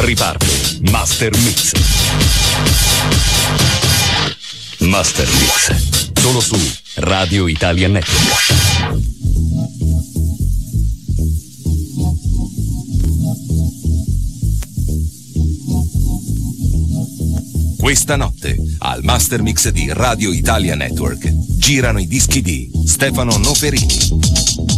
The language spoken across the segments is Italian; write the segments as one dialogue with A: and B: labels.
A: Riparte Master Mix. Master Mix. Solo su Radio Italia Network. Questa notte, al Master Mix di Radio Italia Network, girano i dischi di Stefano Noferini.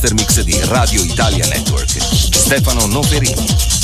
A: Master Mix di Radio Italia Network. Stefano Noferini.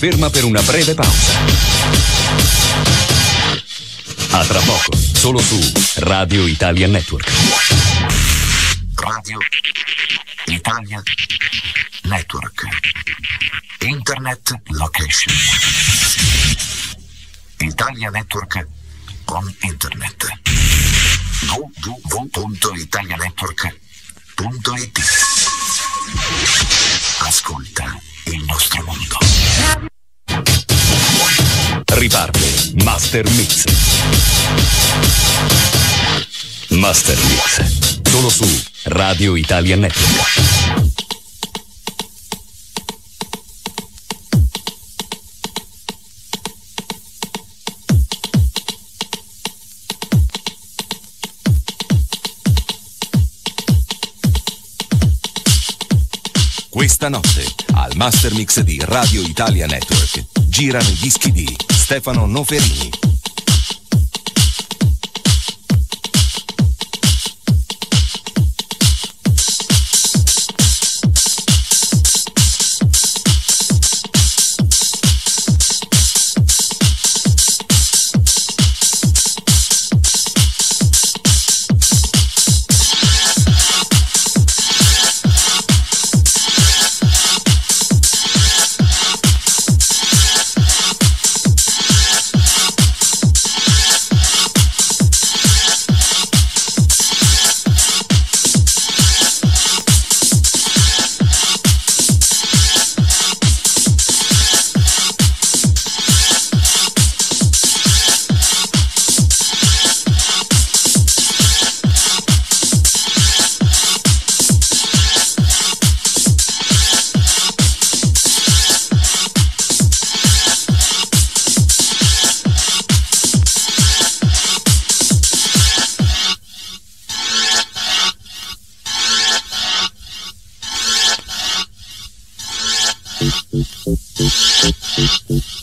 A: Ferma per una breve pausa. A tra poco, solo su Radio Italia Network.
B: Radio Italia Network. Internet Location. Italia Network con Internet. www.italianetwork.it Ascolta il nostro mondo.
A: Riparte Master Mix. Master Mix. Solo su Radio Italia Network. Questa notte, al Master Mix di Radio Italia Network, girano i dischi di Stefano Noferini.
C: Thank you.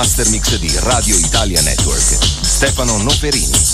A: Master Mix di Radio Italia Network, Stefano Noferini.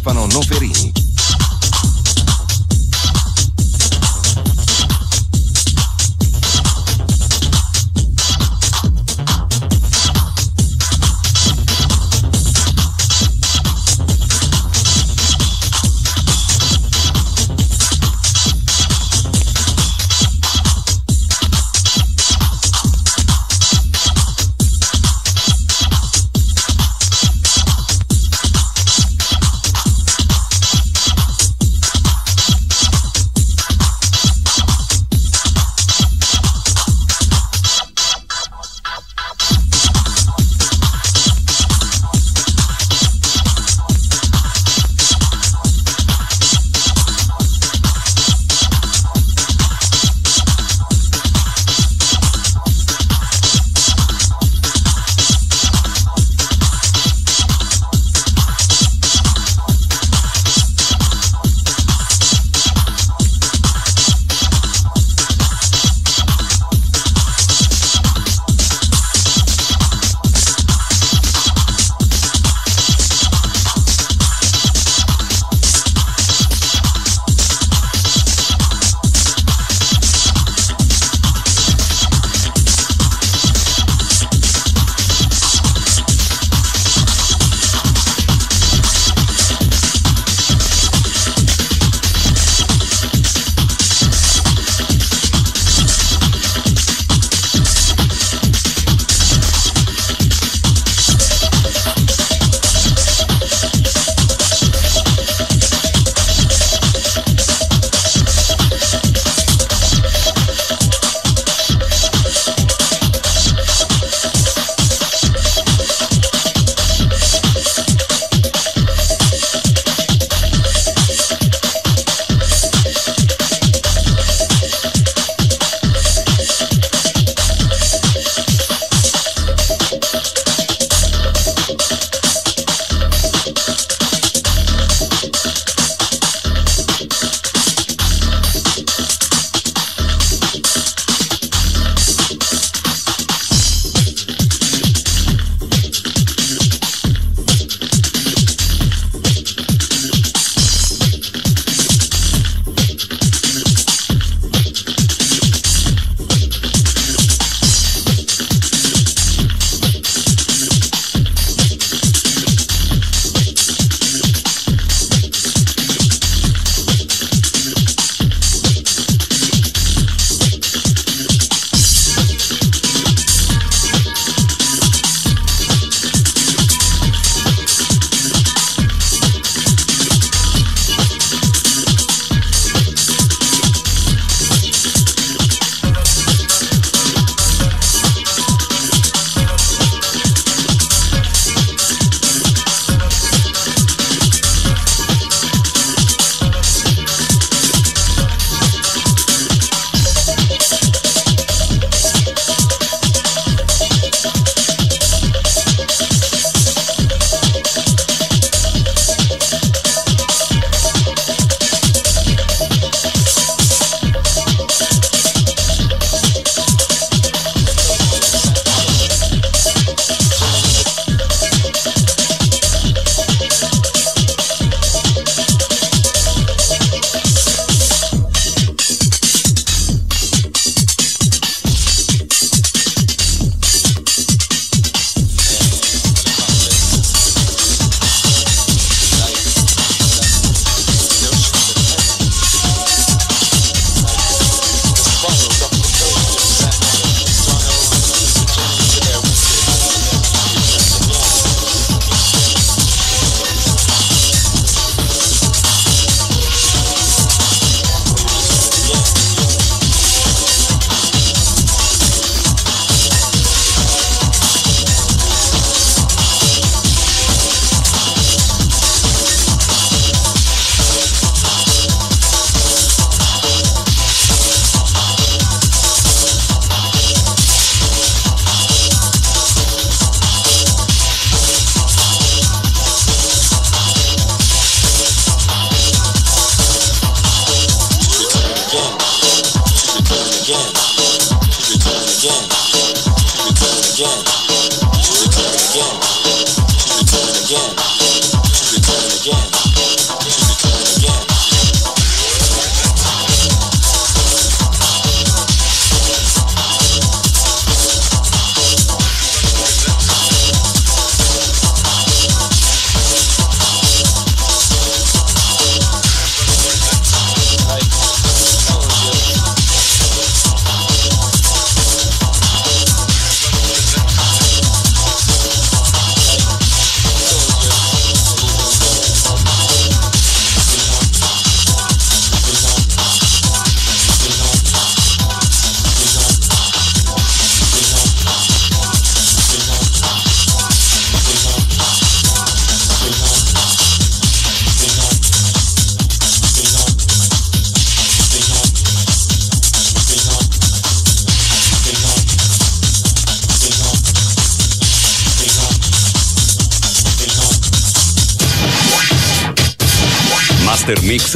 A: Stefano Noferini.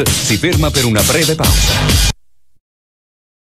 A: Si ferma per una breve pausa.